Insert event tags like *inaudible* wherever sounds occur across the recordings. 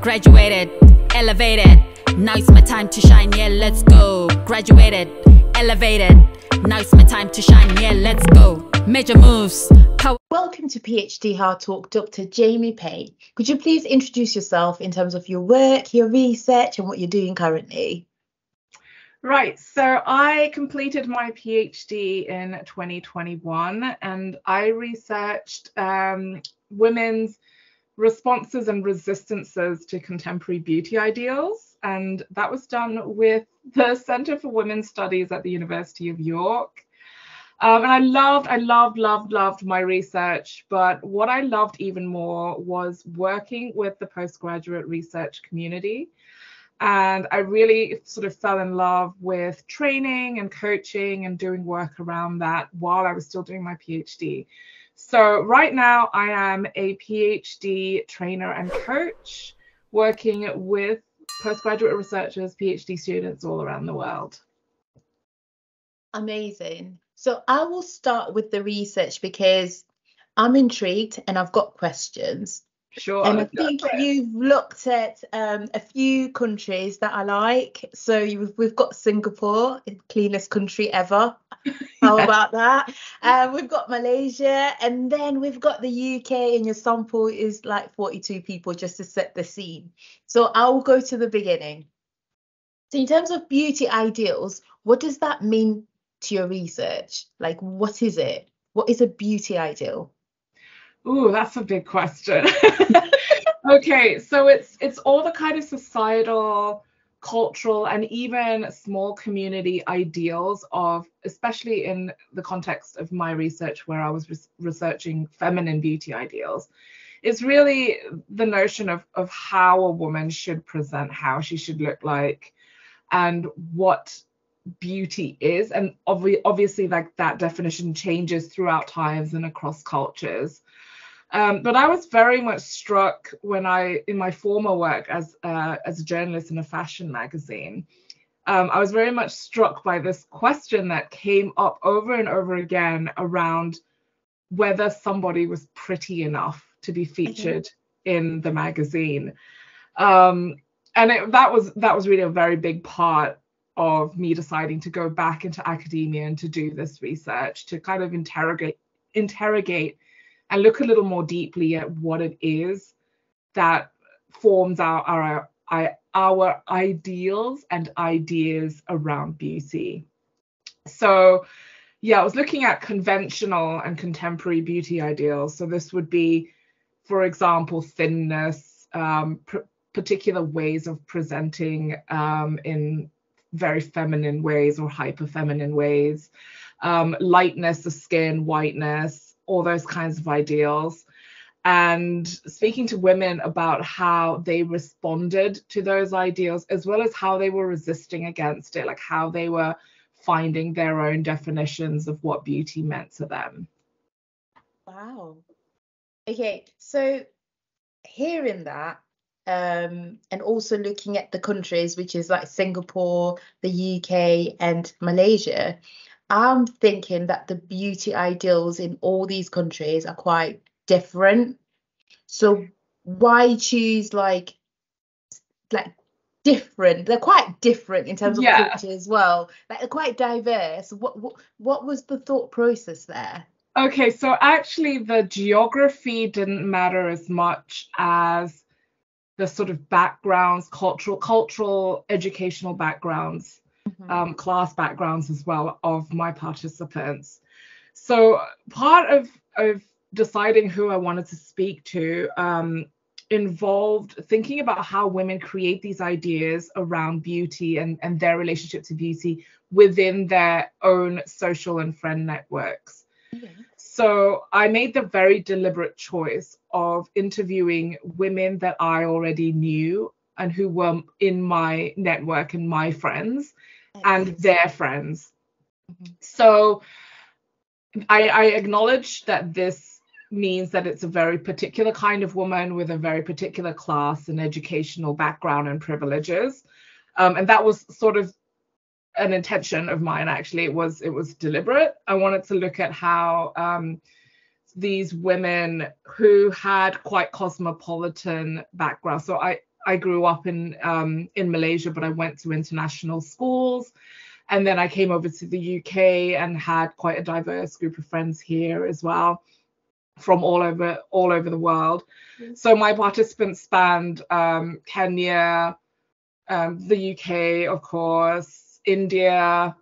Graduated, elevated. Now it's my time to shine. Yeah, let's go. Graduated, elevated. Now it's my time to shine. Yeah, let's go. Major moves. Power. Welcome to PhD Hard Talk, Dr. Jamie Pei. Could you please introduce yourself in terms of your work, your research, and what you're doing currently? Right, so I completed my PhD in 2021 and I researched um, women's responses and resistances to contemporary beauty ideals. And that was done with the Center for Women's Studies at the University of York. Um, and I loved, I loved, loved, loved my research. But what I loved even more was working with the postgraduate research community. And I really sort of fell in love with training and coaching and doing work around that while I was still doing my PhD. So, right now, I am a PhD trainer and coach working with postgraduate researchers, PhD students all around the world. Amazing. So, I will start with the research because I'm intrigued and I've got questions. Sure. And I think you've looked at um, a few countries that I like. So you've, we've got Singapore, cleanest country ever. *laughs* How about that? Um, we've got Malaysia, and then we've got the UK, and your sample is like 42 people just to set the scene. So I'll go to the beginning. So in terms of beauty ideals, what does that mean to your research? Like, what is it? What is a beauty ideal? Ooh, that's a big question. *laughs* okay, so it's it's all the kind of societal, cultural, and even small community ideals of, especially in the context of my research where I was re- researching feminine beauty ideals. is really the notion of of how a woman should present, how she should look like, and what beauty is and obvi- obviously like that definition changes throughout times and across cultures um, but I was very much struck when I, in my former work as uh, as a journalist in a fashion magazine, um, I was very much struck by this question that came up over and over again around whether somebody was pretty enough to be featured mm-hmm. in the magazine. Um, and it, that was that was really a very big part of me deciding to go back into academia and to do this research to kind of interrogate interrogate and look a little more deeply at what it is that forms our our our, ideals and ideas around beauty. So yeah, I was looking at conventional and contemporary beauty ideals. So this would be, for example, thinness, um, pr- particular ways of presenting um, in very feminine ways or hyper feminine ways, um, lightness of skin, whiteness, all those kinds of ideals. And speaking to women about how they responded to those ideals as well as how they were resisting against it like how they were finding their own definitions of what beauty meant to them. Wow. Okay so hearing that um, and also looking at the countries which is like singapore the uk and malaysia I'm thinking that the beauty ideals in all these countries are quite different. So why choose like like different? They're quite different in terms of yeah. culture as well. Like they're quite diverse. What, what what was the thought process there? Okay, so actually the geography didn't matter as much as the sort of backgrounds, cultural cultural educational backgrounds mm-hmm. um, class backgrounds as well of my participants. So part of, of deciding who I wanted to speak to um, involved thinking about how women create these ideas around beauty and, and their relationship to beauty within their own social and friend networks. So I made the very deliberate choice of interviewing women that I already knew and who were in my network and my friends and their friends. Mm-hmm. So I, I acknowledge that this means that it's a very particular kind of woman with a very particular class and educational background and privileges. Um, and that was sort of an intention of mine actually it was it was deliberate i wanted to look at how um, these women who had quite cosmopolitan backgrounds so i I grew up in um, in Malaysia, but I went to international schools, and then I came over to the UK and had quite a diverse group of friends here as well, from all over all over the world. Mm-hmm. So my participants spanned um, Kenya, um, the UK, of course, India,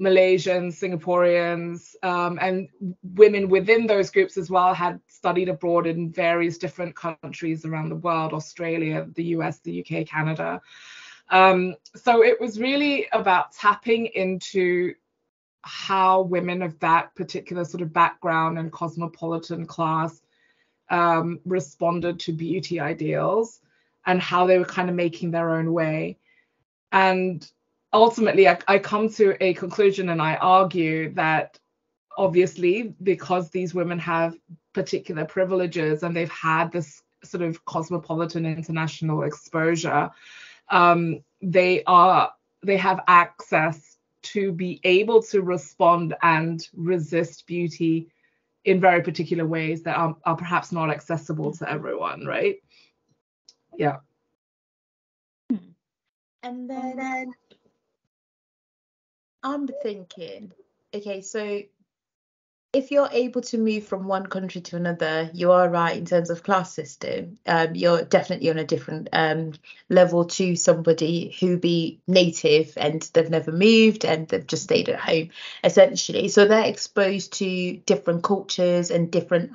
Malaysians, Singaporeans, um, and women within those groups as well had studied abroad in various different countries around the world Australia, the US, the UK, Canada. Um, so it was really about tapping into how women of that particular sort of background and cosmopolitan class um, responded to beauty ideals and how they were kind of making their own way. And ultimately, I, I come to a conclusion and I argue that obviously, because these women have particular privileges and they've had this sort of cosmopolitan international exposure, um, they are they have access to be able to respond and resist beauty in very particular ways that are, are perhaps not accessible to everyone, right? Yeah. And then, and then I'm thinking, okay, so if you're able to move from one country to another, you are right in terms of class system. Um, you're definitely on a different um, level to somebody who be native and they've never moved and they've just stayed at home, essentially. So they're exposed to different cultures and different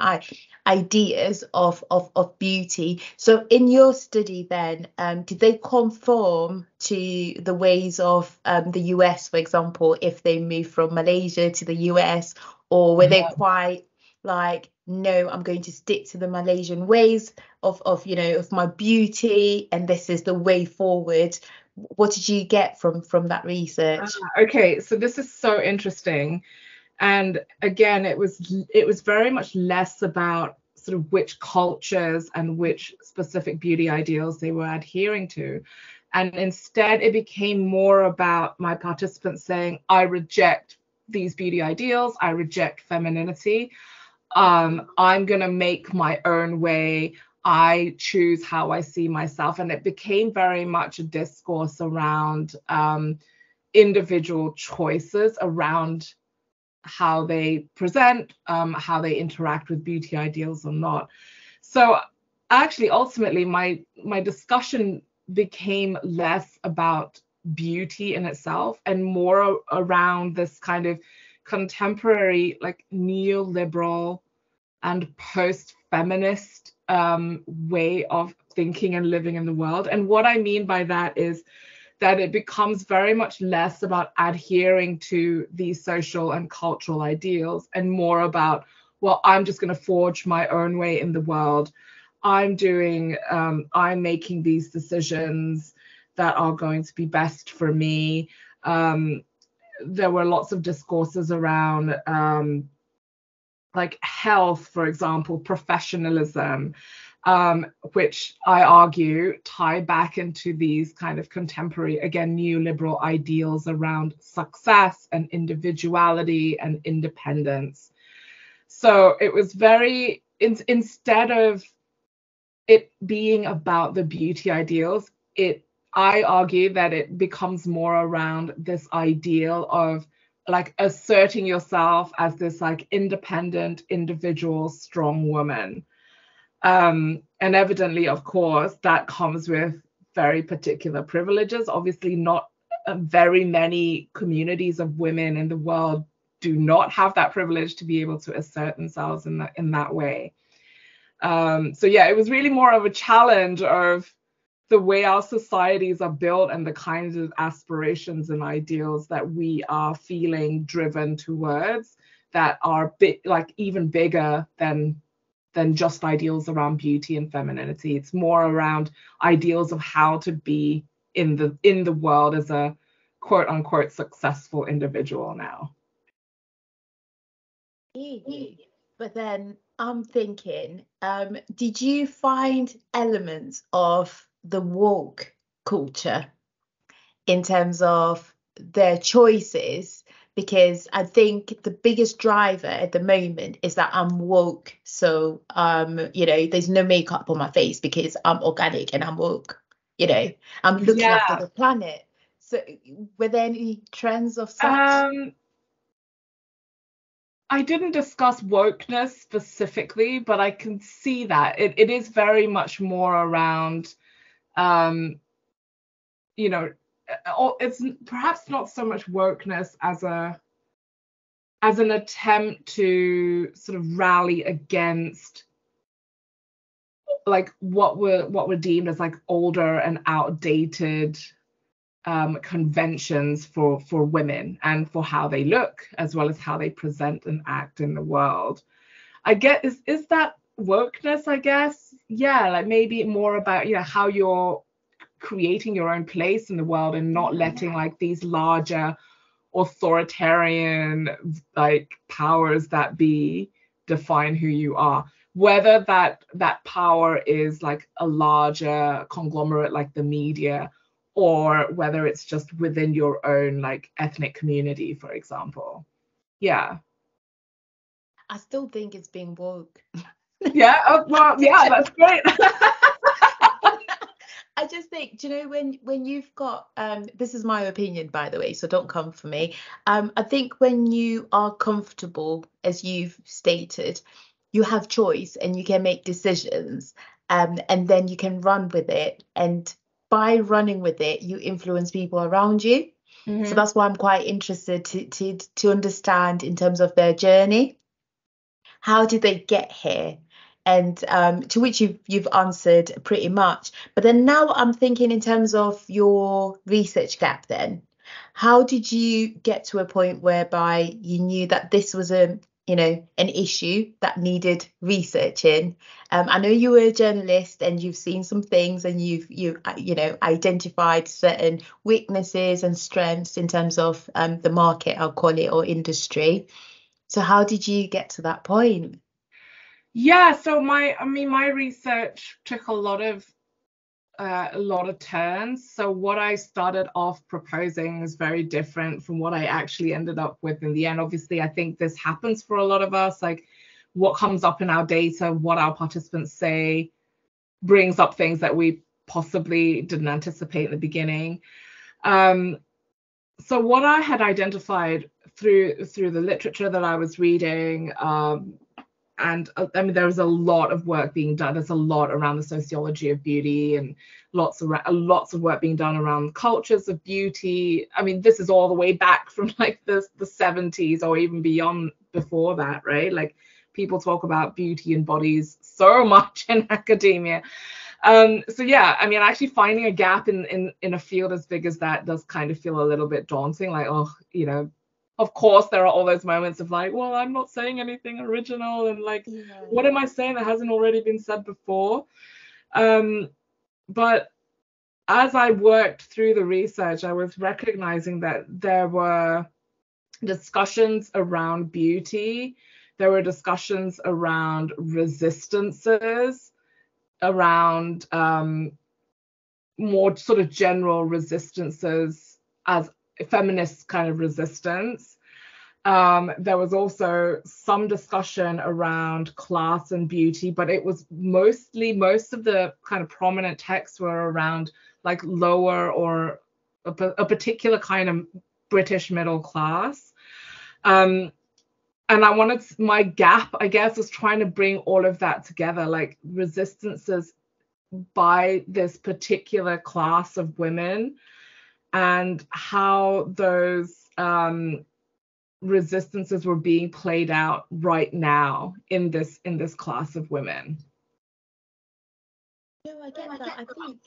ideas of, of, of beauty. So in your study then, um, did they conform to the ways of um, the US, for example, if they move from Malaysia to the US, or were they quite like, no, I'm going to stick to the Malaysian ways of, of you know, of my beauty, and this is the way forward. What did you get from from that research? Uh, okay, so this is so interesting and again it was it was very much less about sort of which cultures and which specific beauty ideals they were adhering to. And instead it became more about my participants saying i reject these beauty ideals. I reject femininity. Um, i'm going to make my own way. I choose how i see myself. And it became very much a discourse around um, individual choices around how they present, um, how they interact with beauty ideals or not. So actually, ultimately, my my discussion became less about beauty in itself and more around this kind of contemporary, like neoliberal and post-feminist um, way of thinking and living in the world. And what I mean by that is that it becomes very much less about adhering to these social and cultural ideals and more about, well, I'm just going to forge my own way in the world. I'm doing, um, I'm making these decisions that are going to be best for me. Um, there were lots of discourses around um, like health, for example, professionalism, um, which I argue tie back into these kind of contemporary, again, neoliberal ideals around success and individuality and independence. So it was very, in, instead of it being about the beauty ideals, it I argue that it becomes more around this ideal of like asserting yourself as this like independent individual strong woman um, and evidently, of course, that comes with very particular privileges. Obviously, not uh, very many communities of women in the world do not have that privilege to be able to assert themselves in that in that way. Um, so yeah, it was really more of a challenge of the way our societies are built and the kinds of aspirations and ideals that we are feeling driven towards that are bit like even bigger than than just ideals around beauty and femininity. It's more around ideals of how to be in the in the world as a quote unquote successful individual now. But then I'm thinking, um, did you find elements of the woke culture in terms of their choices because I think the biggest driver at the moment is that I'm woke. So, um, you know, there's no makeup on my face because I'm organic and I'm woke. you know, I'm looking Yeah. after the planet. So were there any trends of such? Um, I didn't discuss wokeness specifically, but I can see that it, it is very much more around, um, you know, it's perhaps not so much wokeness as a as an attempt to sort of rally against like what were what were deemed as like older and outdated um, conventions for for women and for how they look as well as how they present and act in the world. I get is is that wokeness? I guess yeah, like maybe more about you know how you're creating your own place in the world and not letting like these larger authoritarian like powers that be define who you are. Whether that that power is like a larger conglomerate like the media or whether it's just within your own like ethnic community for example. Yeah. I still think it's being woke. yeah oh, well yeah that's great *laughs* I just think, do you know, when when you've got um this is my opinion by the way, so don't come for me. Um, I think when you are comfortable, as you've stated, you have choice and you can make decisions, um, and then you can run with it. And by running with it, you influence people around you. So that's why I'm quite interested to to to understand in terms of their journey. How did they get here? And um, to which you've you've answered pretty much. But then now I'm thinking in terms of your research gap. Then, how did you get to a point whereby you knew that this was a you know an issue that needed researching? Um, I know you were a journalist and you've seen some things and you've you you know identified certain weaknesses and strengths in terms of um, the market, I'll call it, or industry. So how did you get to that point? Yeah, so my I mean my research took a lot of uh, a lot of turns. So what I started off proposing is very different from what I actually ended up with in the end. Obviously, I think this happens for a lot of us. Like what comes up in our data, what our participants say, brings up things that we possibly didn't anticipate in the beginning. Um, so what I had identified through through the literature that I was reading, um, and uh, I mean there was a lot of work being done. There's a lot around the sociology of beauty and lots of lots of work being done around cultures of beauty. I mean this is all the way back from *laughs* like the the 70s or even beyond before that, right? Like people talk about beauty and bodies so *laughs* much in academia. Um, so yeah, I mean, actually finding a gap in, in in a field as big as that does kind of feel a little bit daunting. Like, oh, you know, of course there are all those moments of like, well, I'm not saying anything original, and like, what am I saying that hasn't already been said before? Um, but as I worked through the research, I was recognizing that there were discussions around beauty, there were discussions around resistances, around um, more sort of general resistances as feminist kind of resistance. Um, there was also some discussion around class and beauty, but it was mostly most of the kind of prominent texts were around like lower or a, a particular kind of British middle class. Um, and I wanted my gap, I guess, was trying to bring all of that together, like resistances by this particular class of women and how those um, resistances were being played out right now in this in this class of women. No, I get that. I think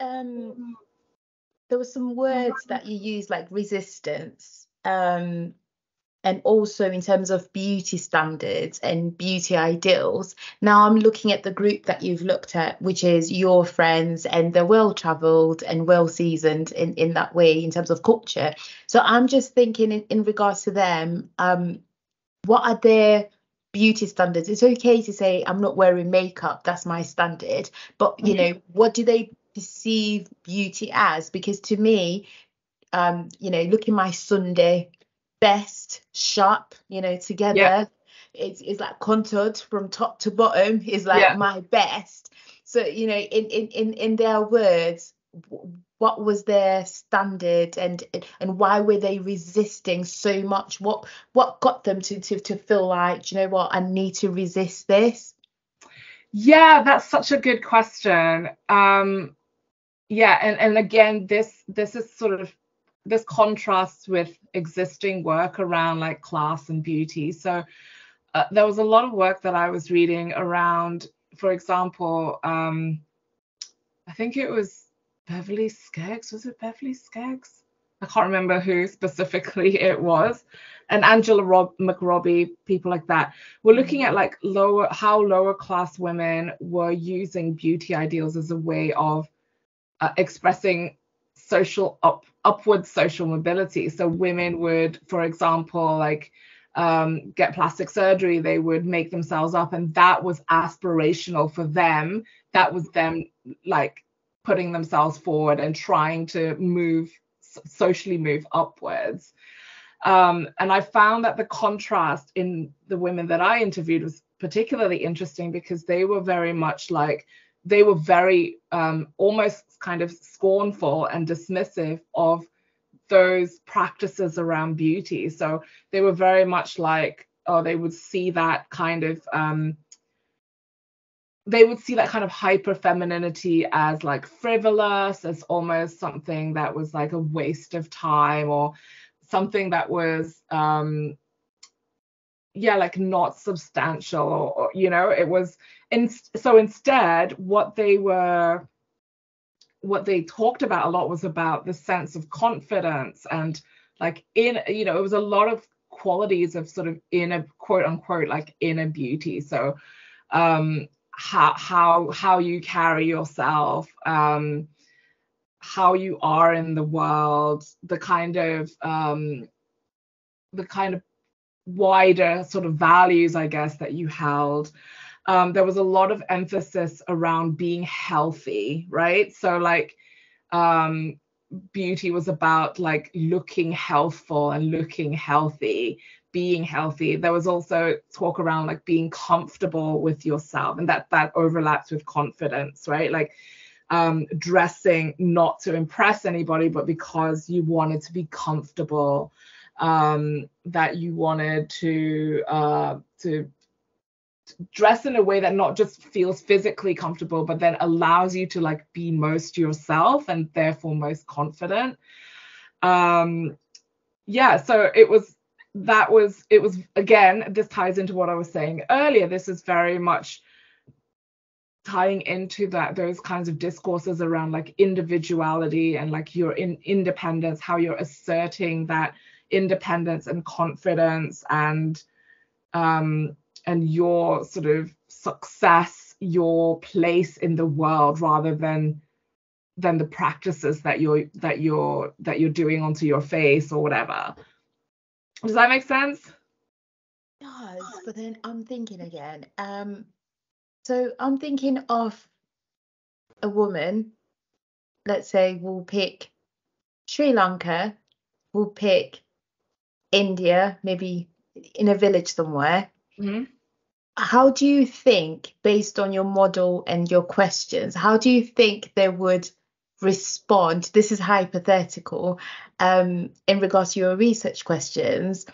um, there were some words that you used like resistance, um, and also in terms of beauty standards and beauty ideals. Now I'm looking at the group that you've looked at, which is your friends, and they're well travelled and well seasoned in, in that way in terms of culture. So I'm just thinking in, in regards to them, um, what are their beauty standards? It's okay to say I'm not wearing makeup, that's my standard, but you know, what do they perceive beauty as? Because to me, um, you know, looking my Sunday best sharp, you know, together. Yeah. It's it's like contoured from top to bottom is like Yeah. my best. So, you know, in, in in in their words, what was their standard and and why were they resisting so much what what got them to to, to feel like you know what i need to resist this Yeah, that's such a good question. Um, yeah, and and again, this this is sort of this contrasts with existing work around like class and beauty. So uh, there was a lot of work that I was reading around, for example, um, I think it was Beverley Skeggs. Was it Beverley Skeggs? I can't remember who specifically *laughs* it was. And Angela Rob- McRobbie, people like that. We're looking at like lower how lower class women were using beauty ideals as a way of uh, expressing social up upward social mobility. So women would, for example, like um, get plastic surgery, they would make themselves up, and that was aspirational for them. That was them like putting themselves forward and trying to move socially move upwards. Um, and I found that the contrast in the women that I interviewed was particularly interesting because they were very much like they were very um, almost kind of scornful and dismissive of those practices around beauty. So they were very much like, oh, they would see that kind of um, they would see that kind of hyper femininity as like frivolous, as almost something that was like a waste of time or something that was um yeah like not substantial or, or you know it was and so instead what they were what they talked about a lot was about the sense of confidence and like in you know it was a lot of qualities of sort of inner quote unquote like inner beauty. So um how how how you carry yourself um how you are in the world the kind of um the kind of wider sort of values i guess that you held. Um, there was a lot of emphasis around being healthy right? So like um beauty was about like looking healthful and looking healthy being healthy. There was also talk around like being comfortable with yourself and that that overlaps with confidence right? Like um, dressing not to impress anybody but because you wanted to be comfortable um, that you wanted to uh, to dress in a way that not just feels physically comfortable but then allows you to like be most yourself and therefore most confident. Um yeah so it was that was it was again this ties into what i was saying earlier. This is very much tying into that those kinds of discourses around like individuality and like your in independence how you're asserting that independence and confidence and um and your sort of success your place in the world rather than than the practices that you're that you're that you're doing onto your face or whatever. Does that make sense? Does but then i'm thinking again um so i'm thinking of a woman let's say we'll pick sri lanka we'll pick india maybe in a village somewhere Mhm. how do you think based on your model and your questions how do you think they would respond this is hypothetical um in regards to your research questions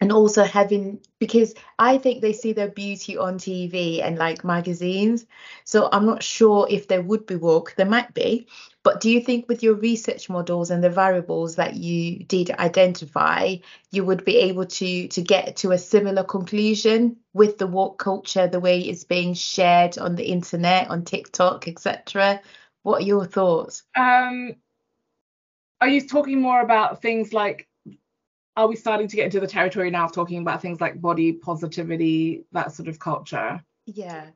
and also having because I think they see their beauty on TV and like magazines. So I'm not sure if there would be woke. There might be, but do you think with your research models and the variables that you did identify, you would be able to to get to a similar conclusion with the woke culture, the way it's being shared on the internet, on TikTok, etc. What are your thoughts? um are you talking more about things like are we starting to get into the territory now of talking about things like body positivity that sort of culture Yeah.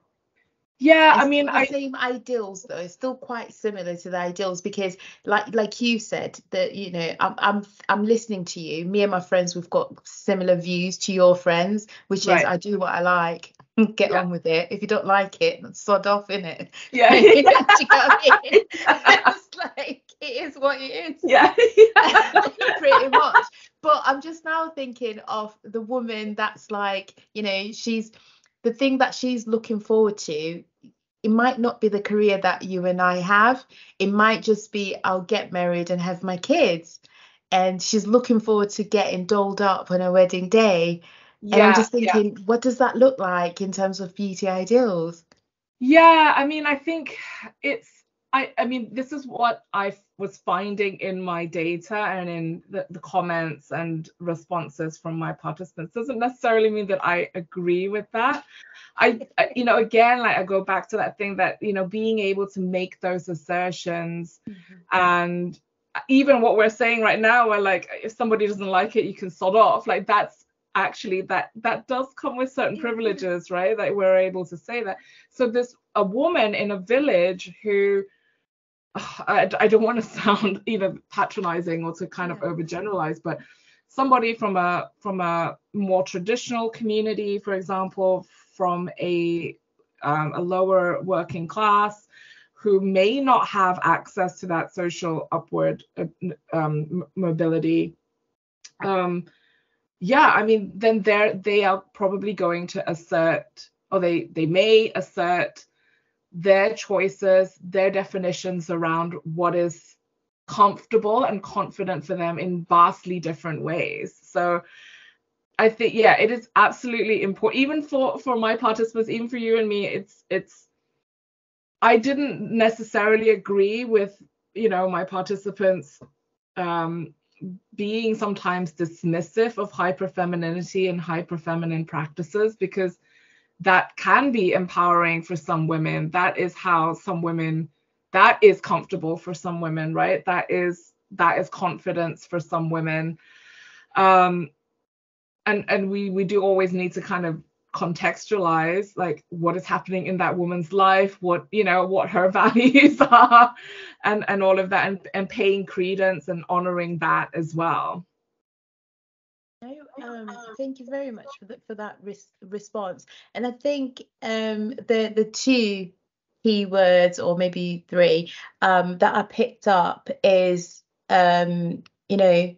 Yeah i mean the i same ideals though it's still quite similar to the ideals because like like you said that you know I'm I'm I'm listening to you me and my friends we've got similar views to your friends which Right. is I do what I like *laughs* get Yeah. on with it if you don't like it sod off in it yeah *laughs* you know I *laughs* mean? it's like it is what it is yeah pretty much. But I'm just now thinking of the woman that's like, you know, she's the thing that she's looking forward to. It might not be the career that you and I have. It might just be I'll get married and have my kids. And she's looking forward to getting dolled up on her wedding day. Yeah, and I'm just thinking, yeah. what does that look like in terms of beauty ideals? Yeah, I mean, I think it's I, I mean, this is what I was finding in my data and in the, the, comments and responses from my participants. Doesn't necessarily mean that I agree with that. I, you know, again, like I go back to that thing that, you know, being able to make those assertions mm-hmm. and even what we're saying right now, where like, if somebody doesn't like it, you can sod off. Like that's actually that that does come with certain privileges, right? That we're able to say that. So there's a woman in a village who I, I don't want to *laughs* sound either patronizing or to kind of overgeneralize, but somebody from a from a more traditional community, for example, from a um, a lower working class, who may not have access to that social upward uh, um, mobility. Um, yeah, I mean, then they're they are probably going to assert, or they they may assert their choices, their definitions around what is comfortable and confident for them in vastly different ways. So I think yeah, it is absolutely important even for for my participants, even for you and me, it's it's I didn't necessarily agree with, you know, my participants um being sometimes dismissive of hyperfemininity and hyperfeminine practices because that can be empowering for some women. That is how some women that is comfortable for some women, right? That is that is confidence for some women. Um and and we we do always need to kind of contextualize like what is happening in that woman's life what you know what her *laughs* values are and and all of that and, and paying credence and honoring that as well um, thank you very much for, the, for that res- response. And I think um, the the two keywords, or maybe three, um, that I picked up is, um, you know,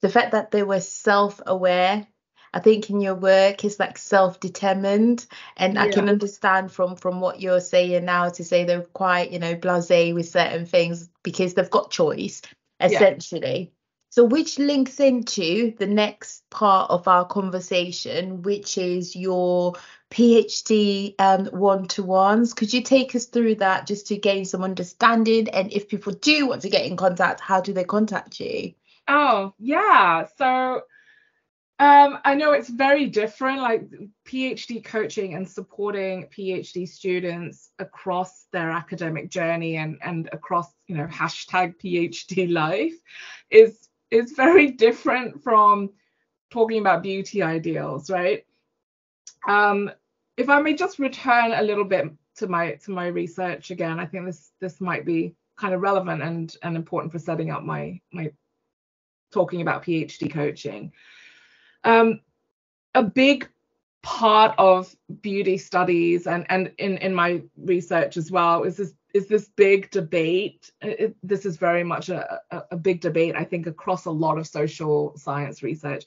the fact that they were self-aware. I think in your work is like self-determined, and yeah. I can understand from from what you're saying now to say they're quite, you know, blasé with certain things because they've got choice essentially. So, which links into the next part of our conversation, which is your PhD one to ones. Could you take us through that just to gain some understanding? And if people do want to get in contact, how do they contact you? Oh, yeah. So, um, I know it's very different, like PhD coaching and supporting PhD students across their academic journey and, and across, you know, hashtag PhD life is is very different from talking about beauty ideals, right? Um, if I may just return a little bit to my to my research again, I think this this might be kind of relevant and and important for setting up my my talking about PhD coaching. Um, a big part of beauty studies and and in in my research as well is this is this big debate. It, this is very much a, a, a big debate, I think, across a lot of social science research.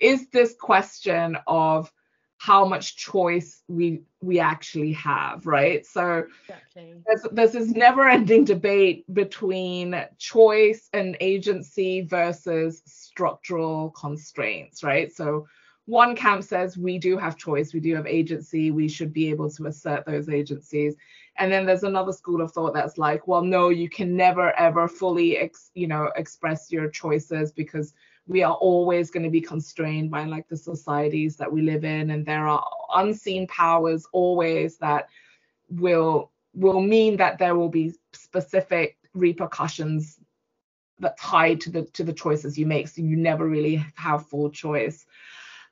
Is this question of how much choice we we actually have, right? So exactly. there's, there's this never-ending debate between choice and agency versus structural constraints, right? So one camp says we do have choice, we do have agency, we should be able to assert those agencies. And then there's another school of thought that's like, well, no, you can never ever fully, ex- you know, express your choices because we are always going to be constrained by like the societies that we live in, and there are unseen powers always that will will mean that there will be specific repercussions that tied to the to the choices you make. So you never really have full choice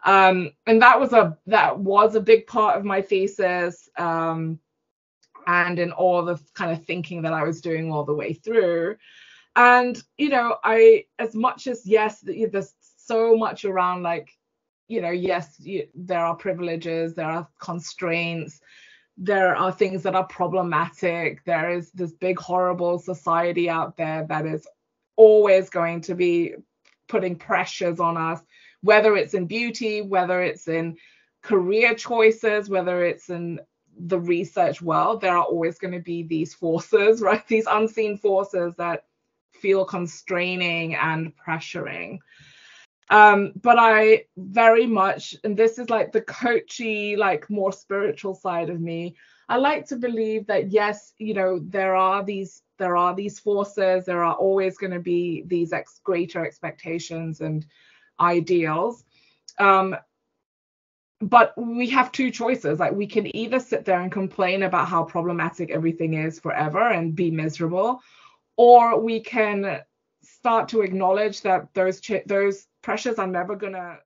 um, and that was a that was a big part of my thesis um, and in all the kind of thinking that I was doing all the way through. And you know, I as much as yes, there's so much around like, you know, yes, you, there are privileges, there are constraints, there are things that are problematic. There is this big horrible society out there that is always going to be putting pressures on us whether it's in beauty, whether it's in career choices, whether it's in the research world, there are always going to be these forces, *laughs* right? These unseen forces that feel constraining and pressuring. Um, but I very much, and this is like the coachy, like more spiritual side of me. I like to believe that yes, you know, there are these there are these forces, there are always going to be these ex- greater expectations and ideals. Um, but we have two choices. Like we can either sit there and complain about how problematic everything is forever and be miserable, or we can start to acknowledge that those ch- those pressures are never going to